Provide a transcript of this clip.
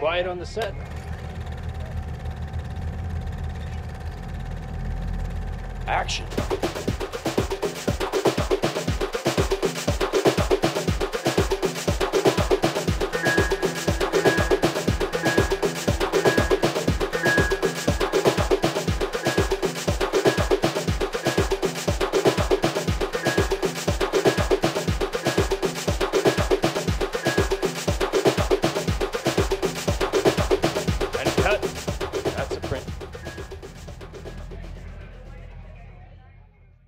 Quiet on the set. Action.